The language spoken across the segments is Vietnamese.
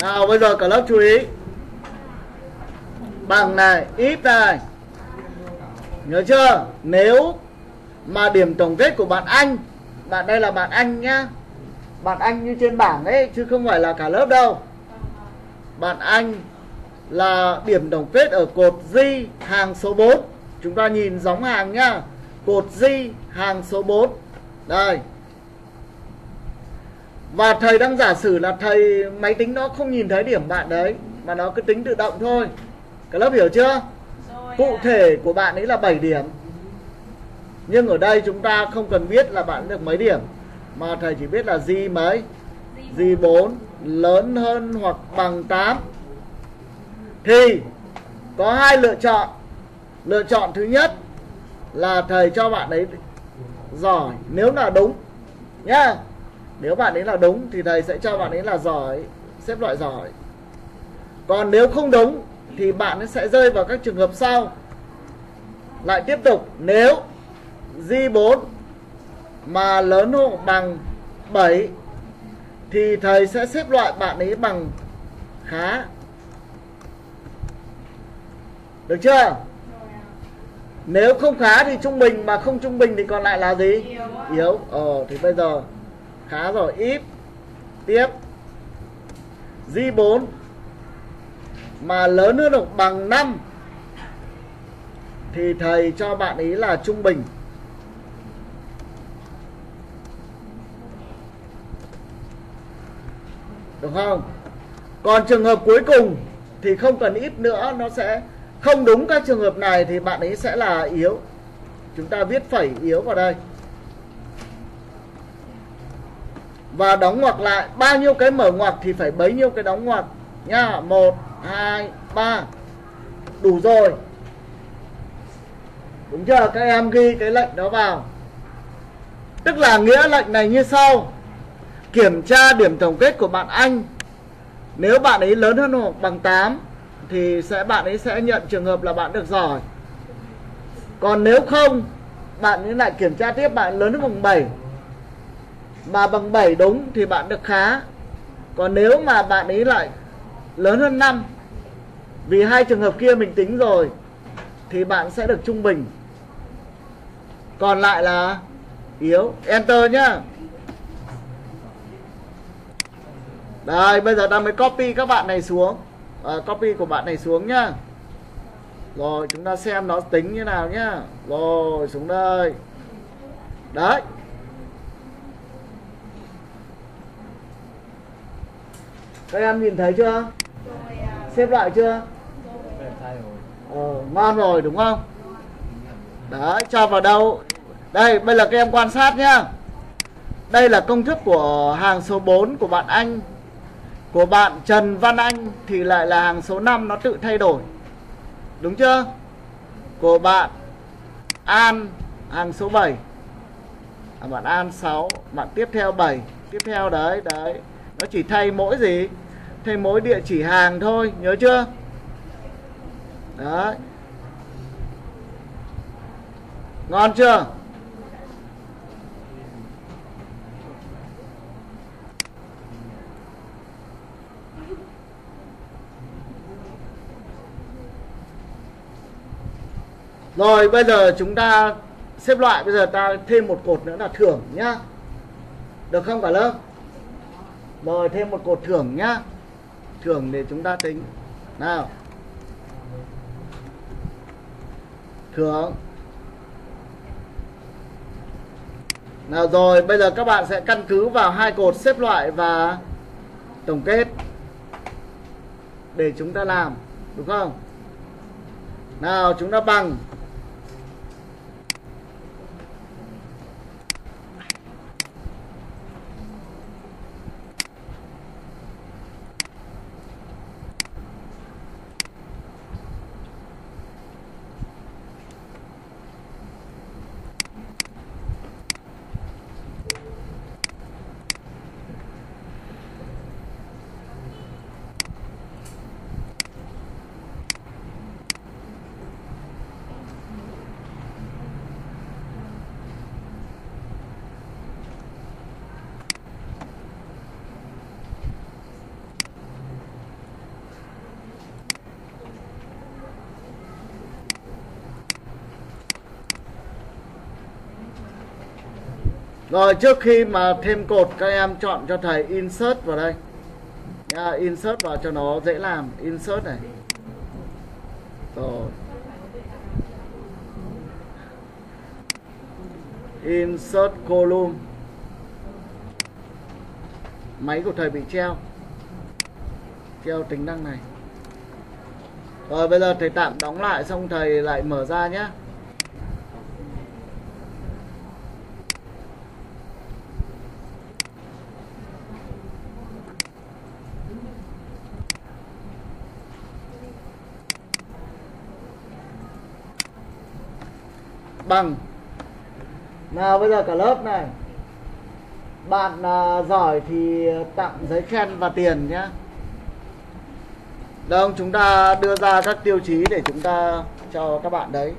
nào, bây giờ cả lớp chú ý. Bằng này, ít này. Nhớ chưa? Nếu mà điểm tổng kết của bạn anh, bạn đây là bạn anh nhá. Bạn anh như trên bảng ấy, chứ không phải là cả lớp đâu. Bạn anh là điểm tổng kết ở cột D hàng số 4 chúng ta nhìn giống hàng nhá. Cột D hàng số 4 đây và thầy đang giả sử là thầy máy tính nó không nhìn thấy điểm bạn đấy mà nó cứ tính tự động thôi. Cả lớp hiểu chưa? Cụ thể của bạn ấy là 7 điểm. Nhưng ở đây chúng ta không cần biết là bạn được mấy điểm mà thầy chỉ biết là G mấy? G 4 lớn hơn hoặc bằng 8 thì có hai lựa chọn. Lựa chọn thứ nhất là thầy cho bạn ấy giỏi nếu là đúng nhá nếu bạn ấy là đúng thì thầy sẽ cho bạn ấy là giỏi xếp loại giỏi. Còn nếu không đúng thì bạn ấy sẽ rơi vào các trường hợp sau. Lại tiếp tục nếu J4 mà lớn hơn bằng 7 thì thầy sẽ xếp loại bạn ấy bằng khá. Được chưa? Nếu không khá thì trung bình mà không trung bình thì còn lại là gì? Yếu ờ thì bây giờ khá rồi. Ít. Tiếp. J4 mà lớn hơn hoặc bằng 5 thì thầy cho bạn ấy là trung bình. Được không? Còn trường hợp cuối cùng thì không cần ít nữa, nó sẽ không đúng các trường hợp này thì bạn ấy sẽ là yếu. Chúng ta viết phẩy yếu vào đây. Và đóng ngoặc lại. Bao nhiêu cái mở ngoặc thì phải bấy nhiêu cái đóng ngoặc. Nha, một, hai, ba. Đủ rồi. Đúng chưa? Các em ghi cái lệnh đó vào. Tức là nghĩa lệnh này như sau. Kiểm tra điểm tổng kết của bạn anh. Nếu bạn ấy lớn hơn hoặc bằng 8 thì sẽ, bạn ấy sẽ nhận trường hợp là bạn được giỏi. Còn nếu không, bạn ấy lại kiểm tra tiếp bạn lớn hơn bằng 7 mà bằng 7 đúng thì bạn được khá. Còn nếu mà bạn ấy lại lớn hơn 5 vì hai trường hợp kia mình tính rồi thì bạn sẽ được trung bình. Còn lại là yếu. Enter nhá. Đây bây giờ ta mới copy các bạn này xuống. À, copy của bạn này xuống nhá. Rồi chúng ta xem nó tính như nào nhá. Rồi xuống đây. Đấy. Các em nhìn thấy chưa? Xếp lại chưa? Ờ, ngon rồi đúng không? Đấy cho vào đâu? Đây bây giờ các em quan sát nhá. Đây là công thức của hàng số 4 của bạn anh. Của bạn Trần Văn Anh thì lại là hàng số 5 nó tự thay đổi. Đúng chưa? Của bạn An hàng số 7 à, bạn An 6 bạn tiếp theo 7 tiếp theo đấy đấy nó chỉ thay mỗi gì? Thay mỗi địa chỉ hàng thôi, nhớ chưa? Đấy. Ngon chưa? Rồi, bây giờ chúng ta xếp loại, Bây giờ ta thêm một cột nữa là thưởng nhá. Được không cả lớp rồi, thêm một cột thưởng nhá. Thưởng để chúng ta tính. Nào. Thưởng. Nào rồi, bây giờ các bạn sẽ căn cứ vào hai cột xếp loại và tổng kết Để chúng ta làm, Đúng không? Nào, chúng ta bằng. Rồi trước khi mà thêm cột, các em chọn cho thầy insert vào đây. Nha, insert vào cho nó dễ làm. Insert này. Rồi. Insert column. Máy của thầy bị treo. Treo tính năng này. Rồi, bây giờ thầy tạm đóng lại, xong thầy lại mở ra nhé bằng. Nào bây giờ cả lớp này. Bạn à, giỏi thì tặng giấy khen và tiền nhé. Đâu chúng ta đưa ra các tiêu chí để chúng ta cho các bạn đấy.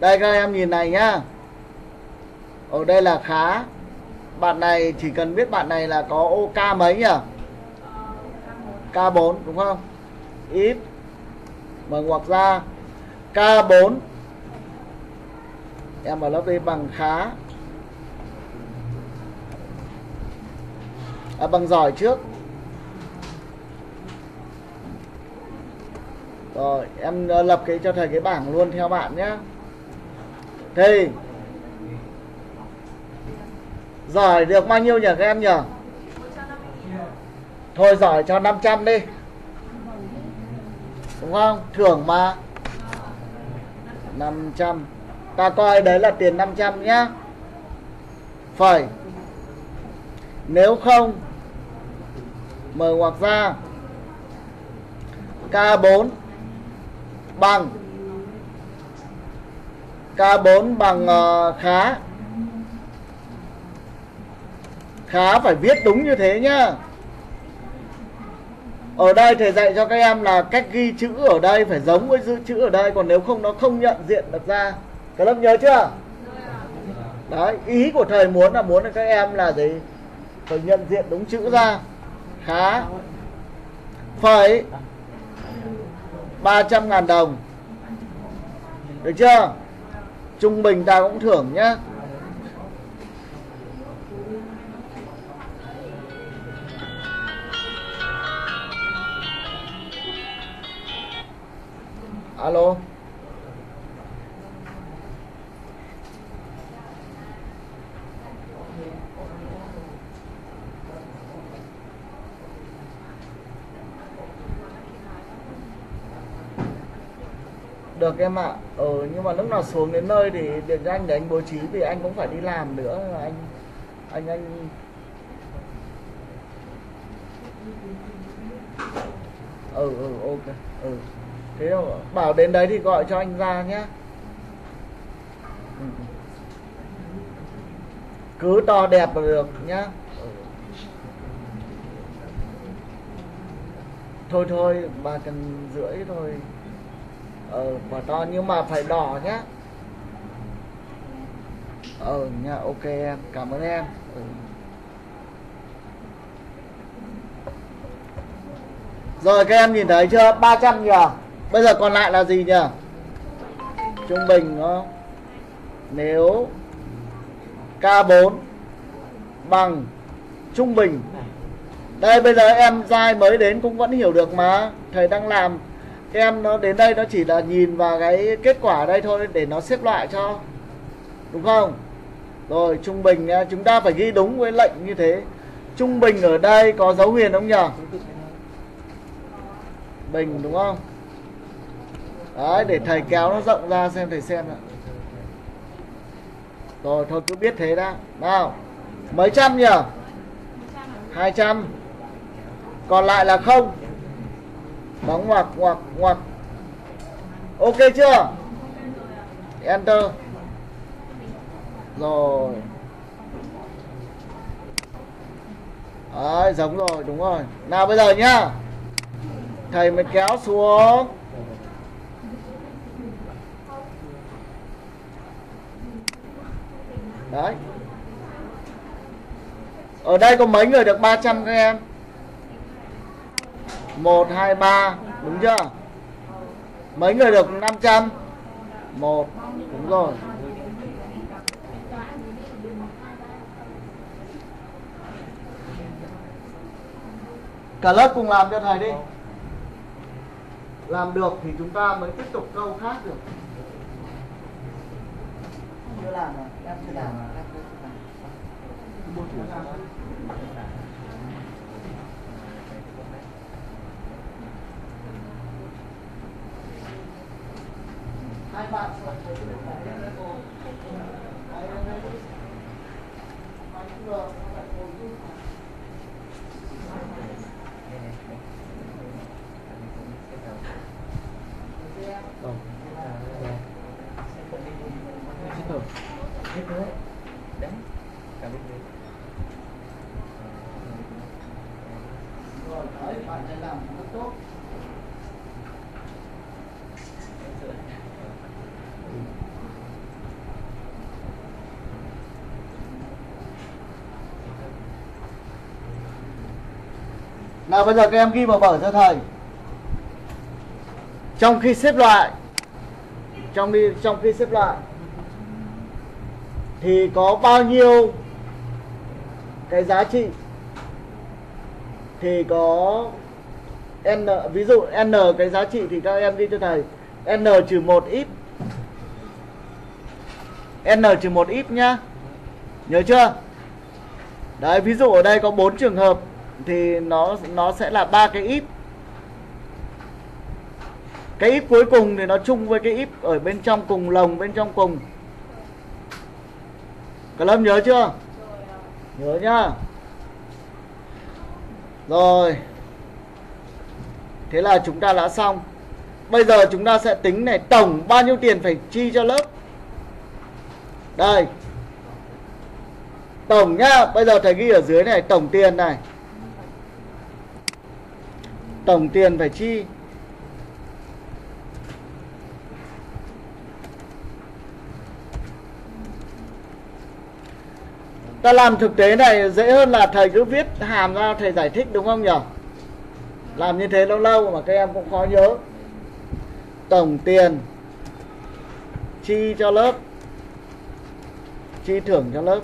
Đây các em nhìn này nhá. Ở đây là khá. Bạn này chỉ cần biết bạn này là có ô K mấy nhỉ? K4 đúng không? Ít. Mở ngoặc ra K4 Em ở lớp đây bằng khá. À, Bằng giỏi trước. Rồi em ờ, lập cái cho thầy cái bảng luôn theo bạn nhé Thì Giỏi được bao nhiêu nhỉ các em nhỉ? Thôi giỏi cho 500 đi. Đúng không? Thưởng mà. 500 Ta coi đấy là tiền 500 nhá. Phẩy. Nếu không Mở ngoặc ra K4 Bằng. K4 bằng uh, khá. Khá phải viết đúng như thế nhá ở đây thầy dạy cho các em là cách ghi chữ ở đây, phải giống với chữ ở đây, còn nếu không nó không nhận diện được ra. Các lớp nhớ chưa? Đấy, ý của thầy muốn là muốn là các em là gì? Phải nhận diện đúng chữ ra. Khá. Phẩy 300 ngàn đồng. Được chưa? Trung bình ta cũng thưởng nhá. Alo? Được em ạ. À. ừ nhưng mà lúc nào xuống đến nơi thì điện cho anh để anh bố trí vì anh cũng phải đi làm nữa. Anh anh anh ừ ừ ok. Ừ thế bảo đến đấy thì gọi cho anh ra nhé cứ to đẹp là được nhá. Thôi thôi, ba cần rưỡi thôi. Ờ quả to nhưng mà phải đỏ nhá. Ờ nha, ok em, cảm ơn em. Ừ. rồi, các em nhìn thấy chưa? 300 nhỉ? Bây giờ còn lại là gì nhỉ? Trung bình nó nếu K4 bằng trung bình. Đây, bây giờ em dai mới đến cũng vẫn hiểu được mà. Thầy đang làm, em nó đến đây nó chỉ là nhìn vào cái kết quả đây thôi để nó xếp loại cho. Đúng không? Rồi, trung bình nha chúng ta phải ghi đúng với lệnh như thế. Trung bình ở đây có dấu huyền không nhỉ? Bình, đúng không? Đấy, để thầy kéo nó rộng ra xem thầy xem ạ. Rồi, thôi cứ biết thế đã. Nào, mấy trăm nhỉ? Hai trăm. Còn lại là không. Bóng ngoặc ngoặc ngoặc. Ok chưa? Enter. Rồi. Đấy, giống rồi, đúng rồi. Nào bây giờ nhá. Thầy mới kéo xuống. đấy. Ở đây có mấy người được 300 các em? 1 2 3 đúng chưa? Mấy người được 500 1 đúng rồi. Cả lớp cùng làm cho thầy đi. Làm được thì chúng ta mới tiếp tục câu khác được. Hai bạn sẽ phải được phải lên cô hai em đây hai vừa phải cô giúp Ờ. Ờ. Chết rồi. Thế thôi. Đấy. Cả bên dưới. rồi đấy bạn này làm rất tốt à, bây giờ các em ghi vào vở cho thầy. Trong khi xếp loại trong đi trong khi xếp loại thì có bao nhiêu cái giá trị? Thì có n ví dụ n cái giá trị thì các em ghi cho thầy. n trừ một ít. n trừ một ít nhá. Nhớ chưa? Đấy ví dụ ở đây có bốn trường hợp thì nó nó sẽ là ba cái ít. Cái ít cuối cùng thì nó chung với cái ít ở bên trong cùng lồng, bên trong cùng. Cả lâm nhớ chưa? Nhớ nhá. Rồi. Thế là chúng ta đã xong. Bây giờ chúng ta sẽ tính này, tổng bao nhiêu tiền phải chi cho lớp? Đây. Tổng nhá, bây giờ thầy ghi ở dưới này, tổng tiền này tổng tiền phải chi? Ta làm thực tế này dễ hơn là thầy cứ viết hàm ra thầy giải thích đúng không nhỉ làm như thế lâu lâu mà các em cũng khó nhớ. Tổng tiền chi cho lớp? Chi thưởng cho lớp.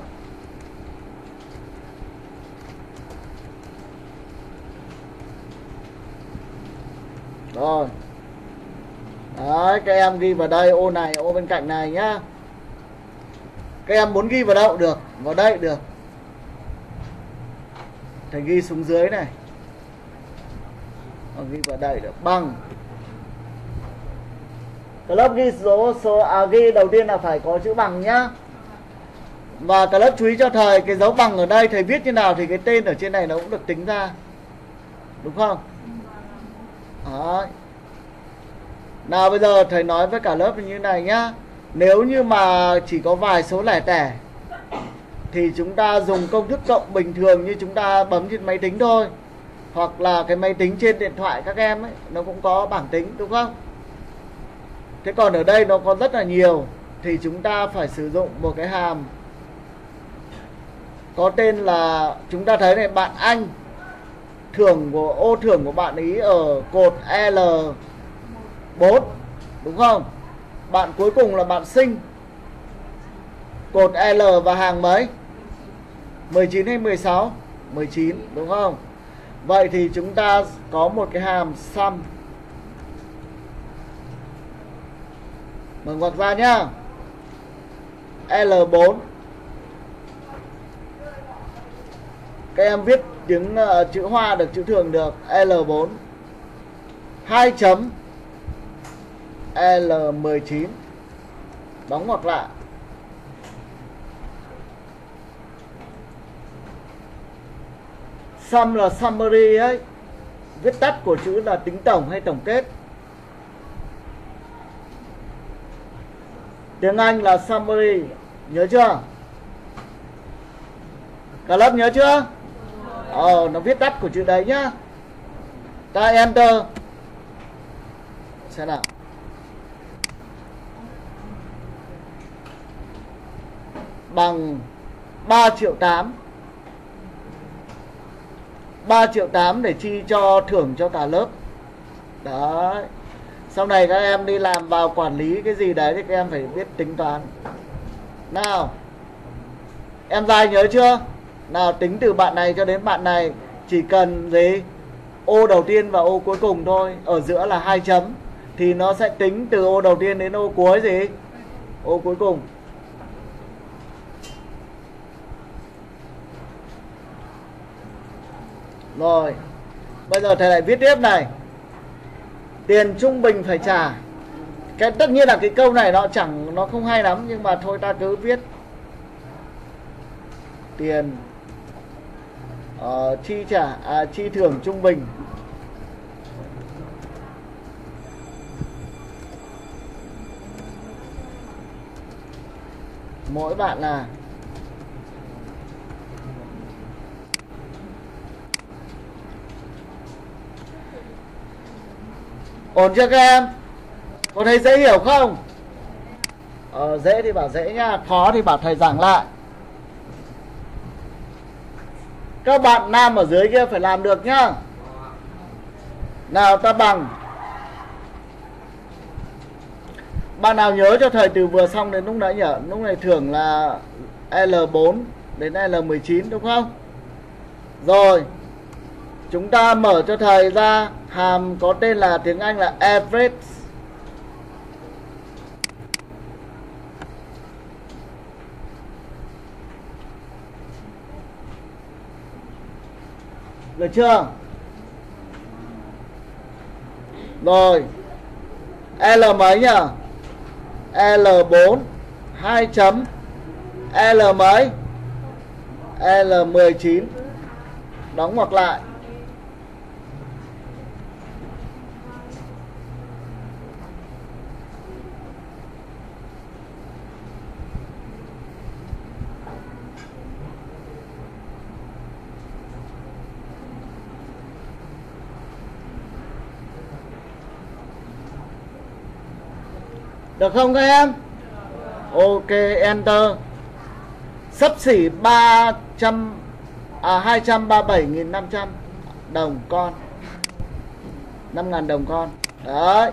Rồi. Đấy các em ghi vào đây ô này ô bên cạnh này nhá. Các em muốn ghi vào đâu? Được vào đây được. Thầy ghi xuống dưới này. Ờ, ghi vào đây được. Bằng. Cái lớp ghi số số à, ghi đầu tiên là phải có chữ bằng nhá. Và cái lớp chú ý cho thầy cái dấu bằng ở đây thầy viết như nào thì cái tên ở trên này nó cũng được tính ra. Đúng không? Đấy. nào bây giờ thầy nói với cả lớp như này nhá. Nếu như mà chỉ có vài số lẻ tẻ, thì chúng ta dùng công thức cộng bình thường như chúng ta bấm trên máy tính thôi. Hoặc là cái máy tính trên điện thoại các em ấy, nó cũng có bảng tính, đúng không? Thế còn ở đây nó có rất là nhiều, thì chúng ta phải sử dụng một cái hàm có tên là, chúng ta thấy này, bạn anh thưởng của, ô thưởng của bạn ý ở cột L4 đúng không? Bạn cuối cùng là bạn sinh. Cột L và hàng mấy? 19 hay 16 19 đúng không? Vậy thì chúng ta có một cái hàm sum. Mở ngoặc ra nhá. L4 Các em viết tiếng uh, chữ hoa được chữ thường được. L4 2 chấm. L19 Đóng ngoặc lại. Sum là summary ấy. Viết tắt của chữ là tính tổng hay tổng kết. Tiếng Anh là summary. Nhớ chưa? Cả lớp nhớ chưa? Ờ nó viết tắt của chữ đấy nhá. Ta enter. Xem nào. Bằng 3 triệu 8 3 triệu 8 để chi cho, thưởng cho cả lớp. Đấy. Sau này các em đi làm vào quản lý cái gì đấy thì các em phải biết tính toán. Nào. Em dài nhớ chưa? Nào, tính từ bạn này cho đến bạn này, Chỉ cần gì? Ô đầu tiên và ô cuối cùng thôi, ở giữa là hai chấm. Thì nó sẽ tính từ ô đầu tiên đến ô cuối gì? Ô cuối cùng. Rồi, bây giờ thầy lại viết tiếp này. Tiền trung bình phải trả. Cái, tất nhiên là cái câu này nó chẳng, nó không hay lắm, nhưng mà thôi ta cứ viết. Tiền uh, chi trả à, chi thưởng trung bình. Mỗi bạn là ổn chưa các em? Có thấy dễ hiểu không? Ờ, dễ thì bảo dễ nha khó thì bảo thầy giảng lại. Các bạn nam ở dưới kia phải làm được nhá. Nào ta bằng. Bạn nào nhớ cho thầy từ vừa xong đến lúc nãy nhở lúc này thưởng là L4 đến L19 đúng không? Rồi. Chúng ta mở cho thầy ra. Hàm có tên là tiếng Anh là average được chưa? Rồi. L mấy nhỉ? L4 2 chấm. L mấy? L19 đóng ngoặc lại. Được không các em? Ok, enter. Sấp xỉ 300 à 237.500 đồng con. 5.000 đồng con. Đấy.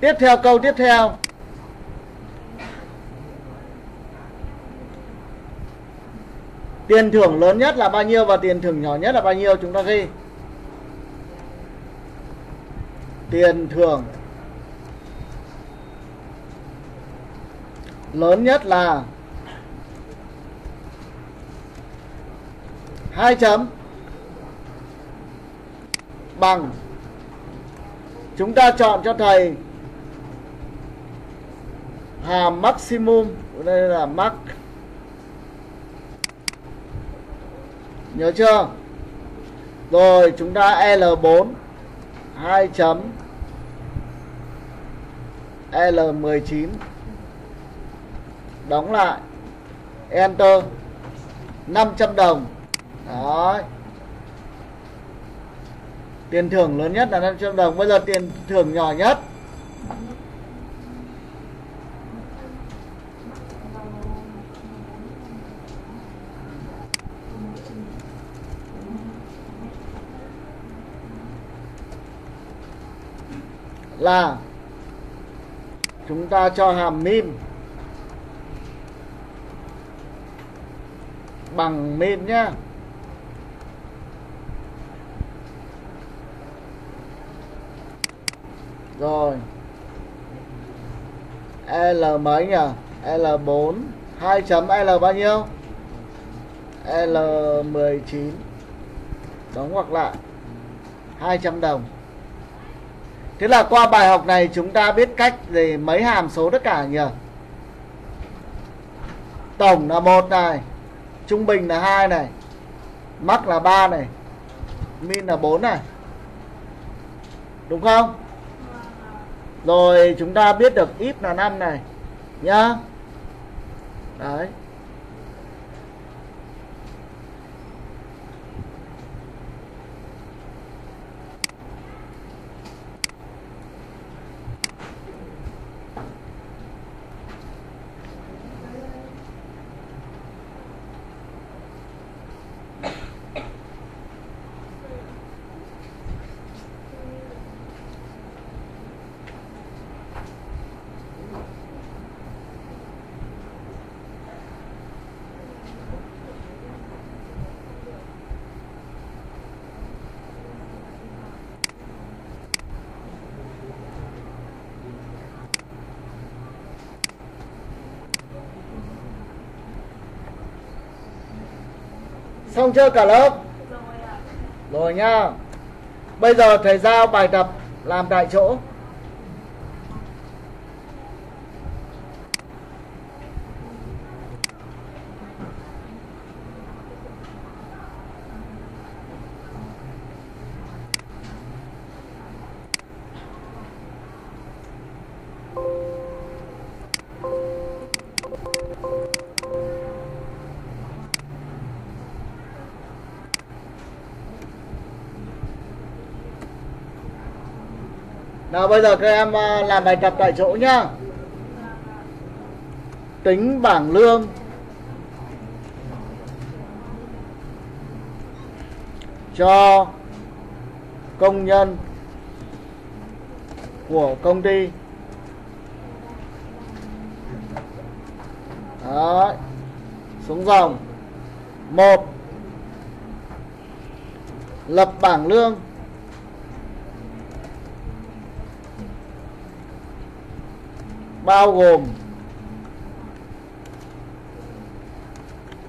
Tiếp theo câu tiếp theo. Tiền thưởng lớn nhất là bao nhiêu và tiền thưởng nhỏ nhất là bao nhiêu chúng ta ghi. Tiền thưởng lớn nhất là hai chấm. Bằng. Chúng ta chọn cho thầy hàm maximum, đây là max. Nhớ chưa? Rồi, chúng ta L4 2 chấm L19 đóng lại. Enter. 500 đồng. Đó tiền thưởng lớn nhất là 500 đồng. Bây giờ tiền thưởng nhỏ nhất. Là, chúng ta cho hàm min bằng min nhá. Rồi. L mấy nhỉ? L4 2 chấm L bao nhiêu? L19 đóng hoặc lại. 200 đồng. Thế là qua bài học này chúng ta biết cách để mấy hàm số tất cả nhỉ? Tổng là một này trung bình là hai này mắc là 3 này, min là 4 này. Đúng không? Rồi, chúng ta biết được ít là 5 này, nhá. Đấy. Chưa cả lớp? Rồi nhá bây giờ thầy giao bài tập làm tại chỗ. Nào, bây giờ các em à, làm bài tập tại chỗ nhá. Tính bảng lương. Cho công nhân của công ty. Đấy. Xuống dòng. Một. Lập bảng lương. Bao gồm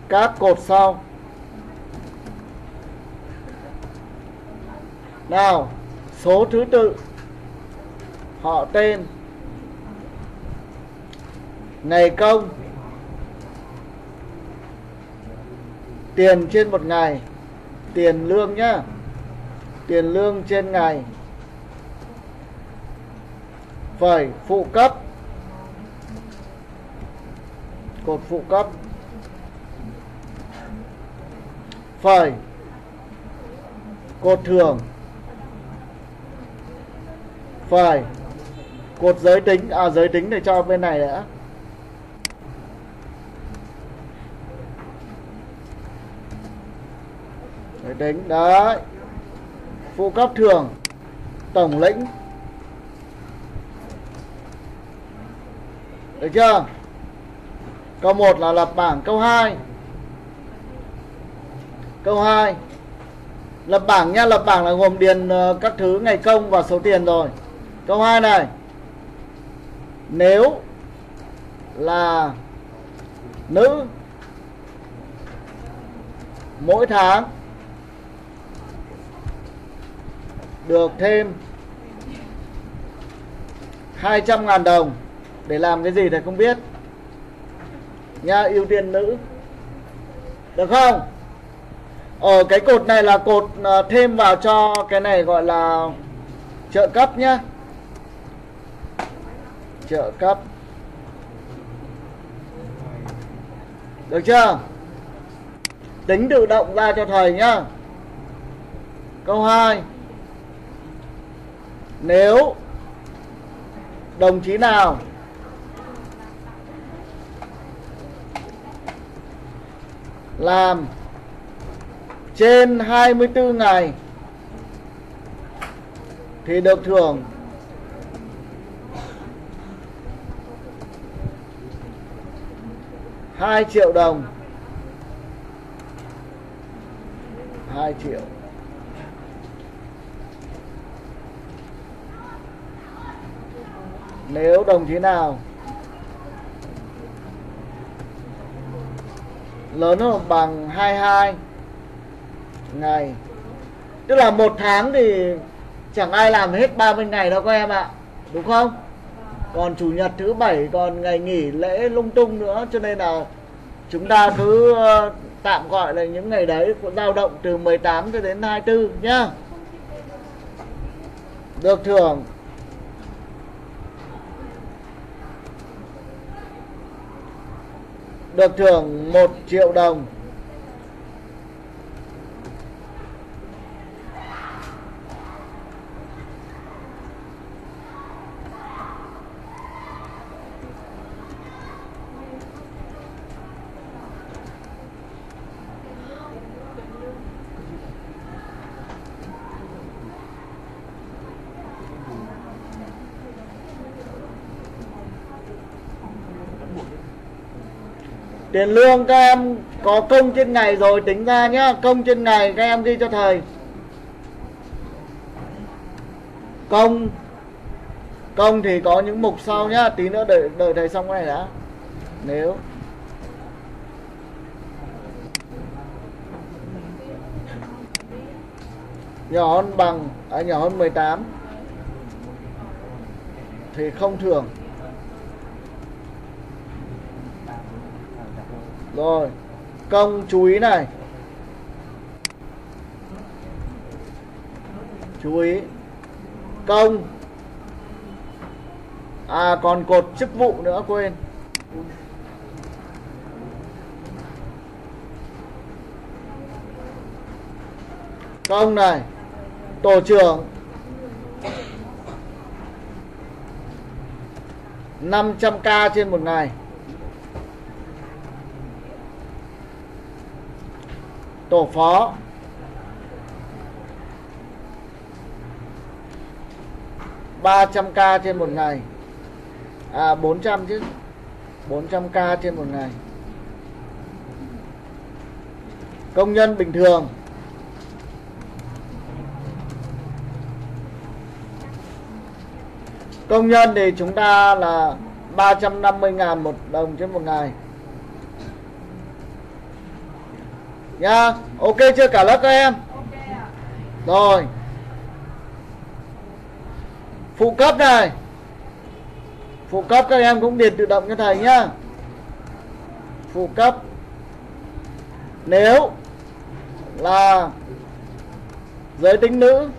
các cột sau. Nào, số thứ tự, họ tên. Ngày công. Tiền trên một ngày, tiền lương nhá. Tiền lương trên ngày. Phẩy phụ cấp. Cột phụ cấp. Phẩy. Cột thường phẩy. Cột giới tính à giới tính để cho bên này đã. Giới tính, đấy. Phụ cấp thường tổng lĩnh. Được chưa? Câu 1 là lập bảng. Câu 2 Câu 2 Lập bảng nha, lập bảng là gồm điền ờ, các thứ ngày công và số tiền rồi. Câu 2 này. Nếu là nữ Mỗi tháng Được thêm 200.000 đồng Để làm cái gì thầy không biết nha, ưu tiên nữ. Được không? Ở cái cột này là cột ờ, thêm vào cho cái này gọi là trợ cấp nhá. Trợ cấp. Được chưa? Tính tự động ra cho thầy nhá. Câu 2 nếu đồng chí nào làm trên 24 ngày thì được thưởng. Hai triệu đồng. Hai triệu. Nếu đồng chí nào lớn hơn bằng 22 ngày tức là một tháng thì chẳng ai làm hết 30 ngày đâu các em ạ. Đúng không? Còn chủ nhật thứ bảy, còn ngày nghỉ lễ lung tung nữa, cho nên là chúng ta cứ ờ, tạm gọi là những ngày đấy cũng dao động từ 18 cho đến 24 nhá. Được thưởng. Được thưởng 1 triệu đồng. Tiền lương các em có công trên ngày rồi tính ra nhá công trên ngày các em ghi cho thầy. Công công thì có những mục sau nhá tí nữa đợi đợi thầy xong cái này đã nếu nhỏ hơn bằng à, nhỏ hơn 18 thì không thường. Rồi, công chú ý này. Chú ý, công. À còn cột chức vụ nữa, quên. Công này, tổ trưởng. 500k trên một ngày. Tổ phó. ba trăm k trên một ngày. À bốn trăm chứ. bốn trăm k trên một ngày. Công nhân bình thường. Công nhân thì chúng ta là 350 ngàn một đồng trên một ngày. Nha. Ok chưa cả lớp các em? Rồi. Phụ cấp này. Phụ cấp các em cũng điền tự động cho thầy nhá. Phụ cấp. Nếu là giới tính nữ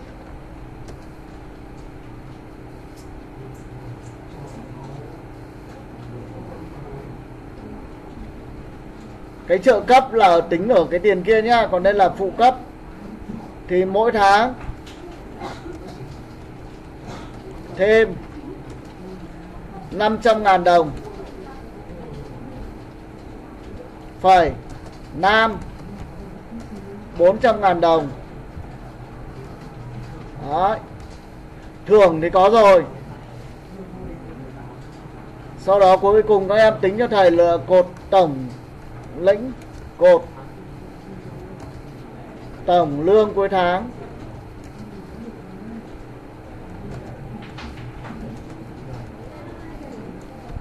cái trợ cấp là tính ở cái tiền kia nhá, còn đây là phụ cấp. Thì mỗi tháng, thêm 500 ngàn đồng. Phải nam 400 ngàn đồng. Đấy. thưởng thì có rồi. Sau đó cuối cùng các em tính cho thầy là cột tổng lĩnh cột. Tổng lương cuối tháng.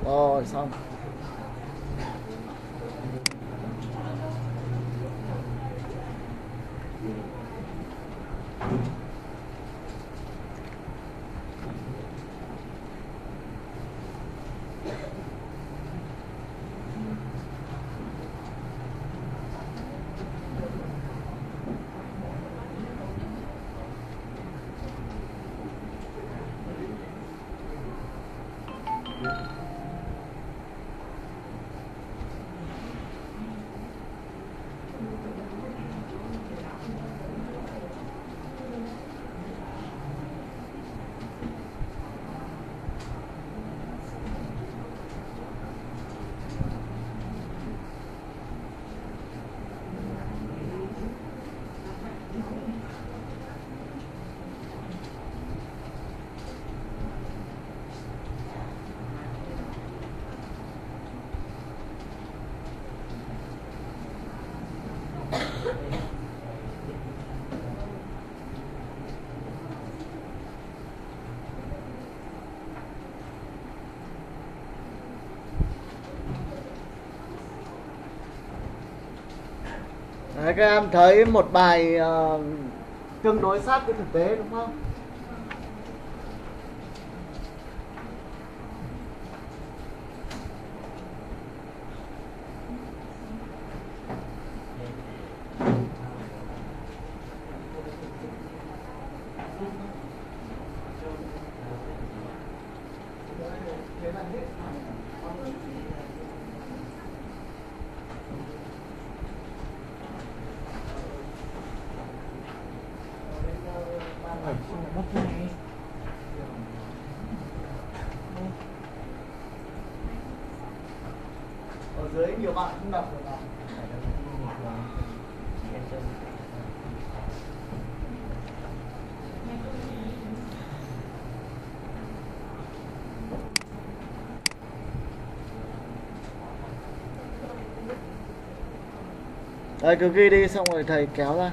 Rồi xong. Đấy, các em thấy một bài uh, tương đối sát với thực tế đúng không? Ở dưới nhiều bạn không đọc được nào. Đây cứ ghi đi xong rồi thầy kéo ra.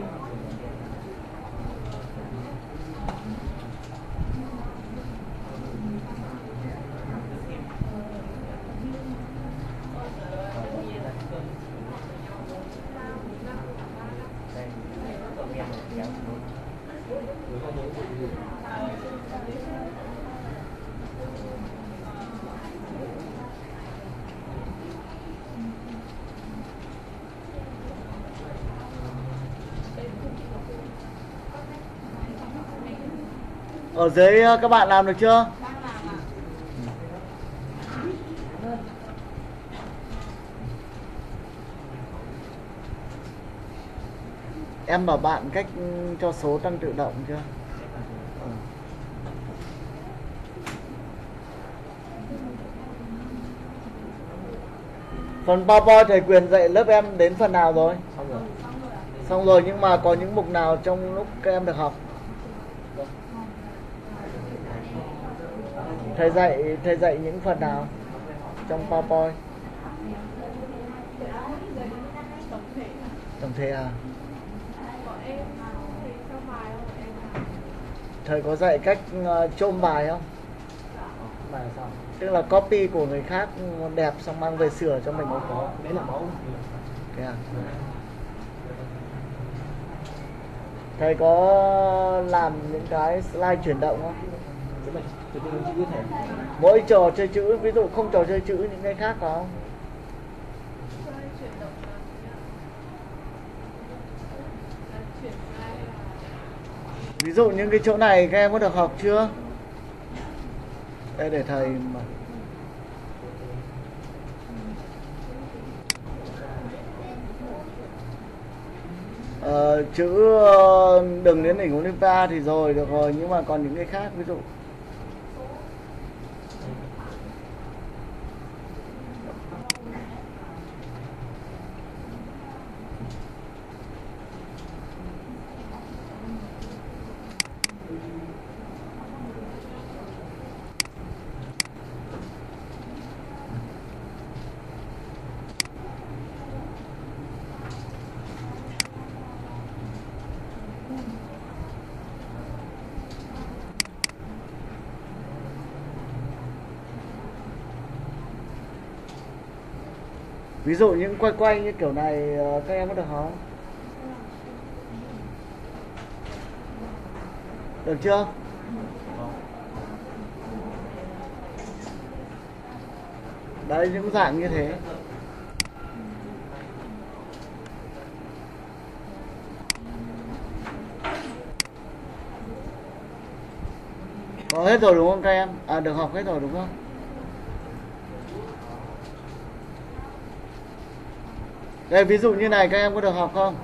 Thank you. Ở dưới ờ, các bạn làm được chưa? Em bảo bạn cách ừ, cho số tăng tự động chưa? Ừ. phần PowerPoint thầy quyền dạy lớp em đến phần nào rồi? Xong rồi. Xong rồi nhưng mà có những mục nào trong lúc các em được học thầy dạy thầy dạy những phần nào trong PowerPoint. Tổng thể à? Thầy có dạy cách uh, chôm bài không? Bài sao? Tức là copy của người khác đẹp xong mang về sửa cho mình. Mẫu có đấy là mẫu. Thế à? Thầy có làm những cái slide chuyển động không mỗi trò chơi chữ ví dụ không trò chơi chữ những cái khác có không? Ví dụ những cái chỗ này các em có được học chưa? Đây để thầy mà. Ờ, chữ ờ, đường đến đỉnh Olympia thì rồi được rồi nhưng mà còn những cái khác ví dụ. Ví dụ những quay quay như kiểu này ờ, các em có được không? Được chưa? Đấy, những dạng như thế. Có hết rồi đúng không các em? À được học hết rồi đúng không? Đây ví dụ như này các em có được học không?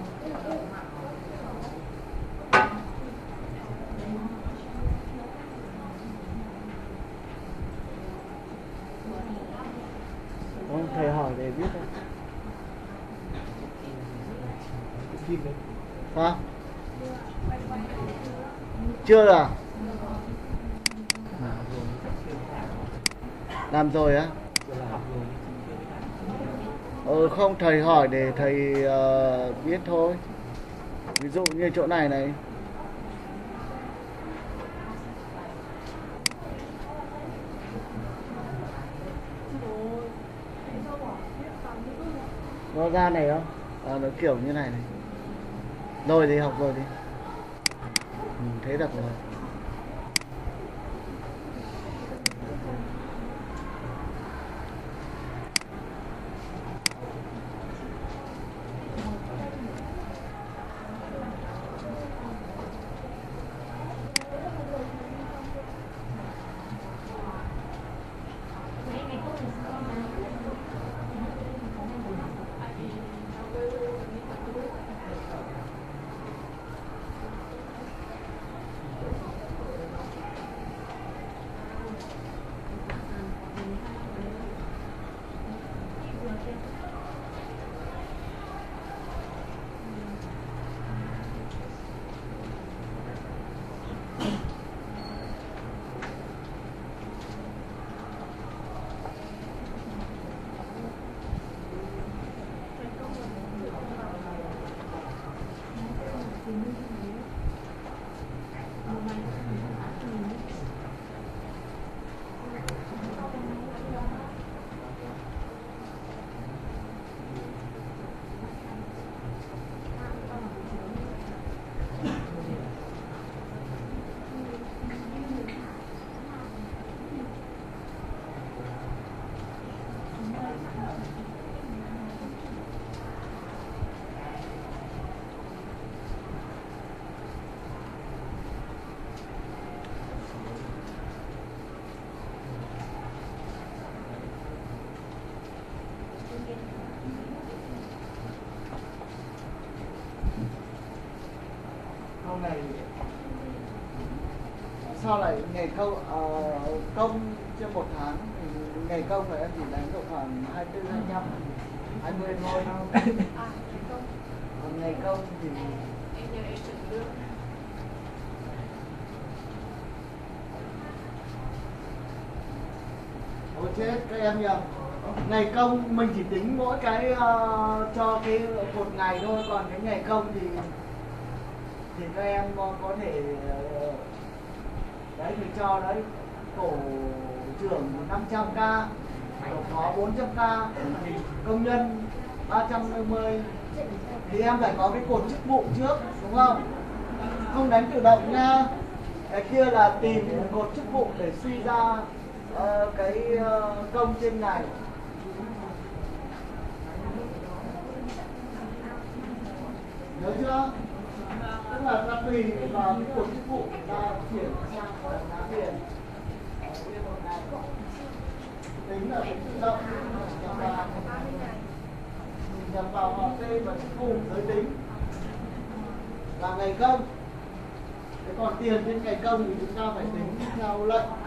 Không, thầy hỏi để biết thôi hả chưa à? Làm rồi á vừa là học rồi ừ không thầy hỏi để thầy uh, biết thôi. Ví dụ như chỗ này này. Nó ra này không? À, nó kiểu như này này. Rồi thì học rồi đi. Ừ, thế được rồi. Sao lại ngày công ờ, công trên một tháng ngày công này em chỉ đánh độ khoảng 24 25 20 thôi. Còn ngày công thì Ôi chết các em nhầm Ngày công mình chỉ tính mỗi cái ờ, cho cái một ngày thôi Còn cái ngày công thì thì các em có có thể ờ, cho đấy. Tổ trưởng 500k tổ phó 400k công nhân 350 thì em phải có cái cột chức vụ trước đúng không? Không đánh tự động nha. Cái kia là tìm cột chức vụ để suy ra uh, cái uh, công trên này. nhớ chưa? Tức là ta tùy vào cái cột chức vụ ta chuyển sang tiền tính là tính tự động nhập vào nhập vào họ tên và chức vụ giới tính là ngày công thế còn tiền trên ngày công thì chúng ta phải tính theo lệnh